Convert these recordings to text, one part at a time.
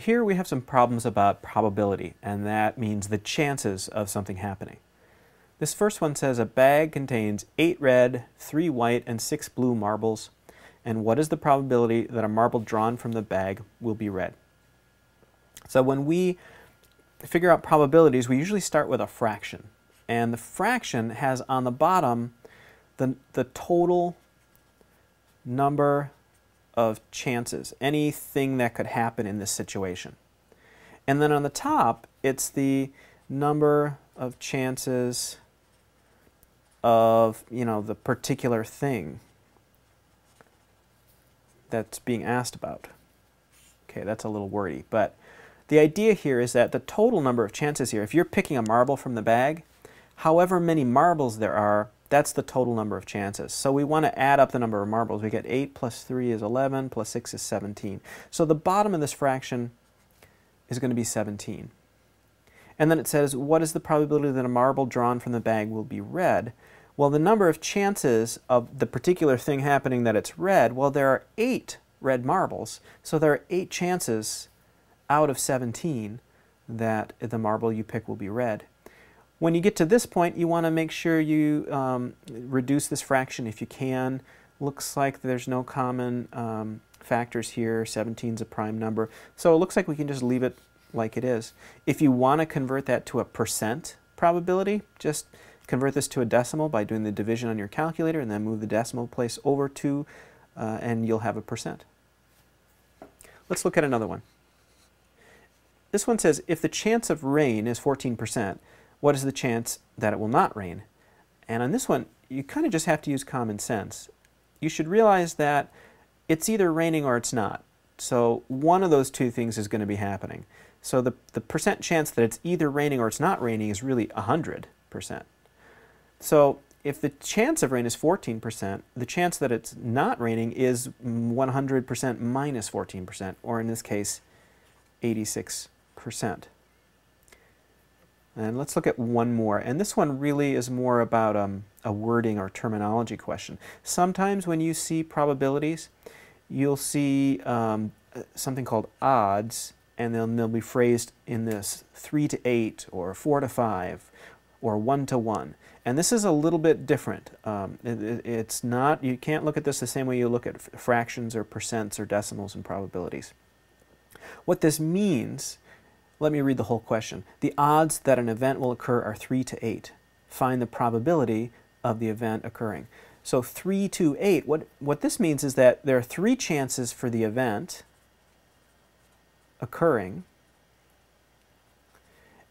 here we have some problems about probability, and that means the chances of something happening. This first one says a bag contains 8 red, 3 white, and 6 blue marbles, and what is the probability that a marble drawn from the bag will be red? So when we figure out probabilities, we usually start with a fraction. And the fraction has on the bottom the, the total number of chances, anything that could happen in this situation. And then on the top, it's the number of chances of, you know, the particular thing that's being asked about. Okay, that's a little wordy, but the idea here is that the total number of chances here, if you're picking a marble from the bag, however many marbles there are, that's the total number of chances. So we want to add up the number of marbles. We get 8 plus 3 is 11, plus 6 is 17. So the bottom of this fraction is going to be 17. And then it says, what is the probability that a marble drawn from the bag will be red? Well, the number of chances of the particular thing happening that it's red, well, there are 8 red marbles. So there are 8 chances out of 17 that the marble you pick will be red. When you get to this point, you want to make sure you um, reduce this fraction if you can. Looks like there's no common um, factors here. 17 is a prime number. So it looks like we can just leave it like it is. If you want to convert that to a percent probability, just convert this to a decimal by doing the division on your calculator and then move the decimal place over to, uh, and you'll have a percent. Let's look at another one. This one says if the chance of rain is 14%, what is the chance that it will not rain? And on this one, you kind of just have to use common sense. You should realize that it's either raining or it's not. So one of those two things is going to be happening. So the, the percent chance that it's either raining or it's not raining is really 100%. So if the chance of rain is 14%, the chance that it's not raining is 100% minus 14%, or in this case, 86%. And let's look at one more. And this one really is more about um, a wording or terminology question. Sometimes when you see probabilities, you'll see um, something called odds, and then they'll be phrased in this 3 to 8, or 4 to 5, or 1 to 1. And this is a little bit different. Um, it, it's not, you can't look at this the same way you look at fractions or percents or decimals and probabilities. What this means let me read the whole question. The odds that an event will occur are 3 to 8. Find the probability of the event occurring. So 3 to 8, what, what this means is that there are three chances for the event occurring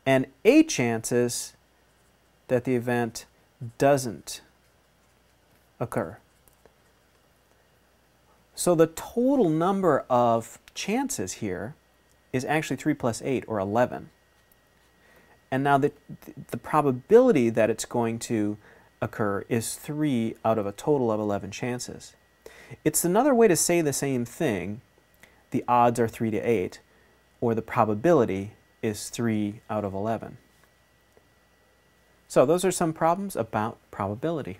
and eight chances that the event doesn't occur. So the total number of chances here is actually 3 plus 8, or 11. And now the, the probability that it's going to occur is 3 out of a total of 11 chances. It's another way to say the same thing. The odds are 3 to 8, or the probability is 3 out of 11. So those are some problems about probability.